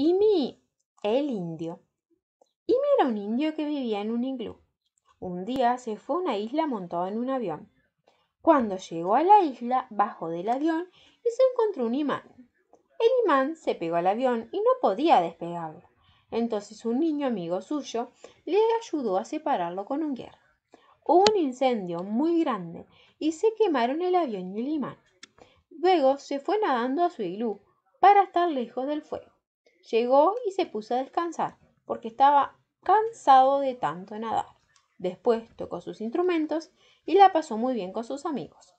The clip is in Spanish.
Imi, el indio. Imi era un indio que vivía en un iglú. Un día se fue a una isla montado en un avión. Cuando llegó a la isla, bajó del avión y se encontró un imán. El imán se pegó al avión y no podía despegarlo. Entonces un niño amigo suyo le ayudó a separarlo con un hierro. Hubo un incendio muy grande y se quemaron el avión y el imán. Luego se fue nadando a su iglú para estar lejos del fuego. Llegó y se puso a descansar porque estaba cansado de tanto nadar. Después tocó sus instrumentos y la pasó muy bien con sus amigos.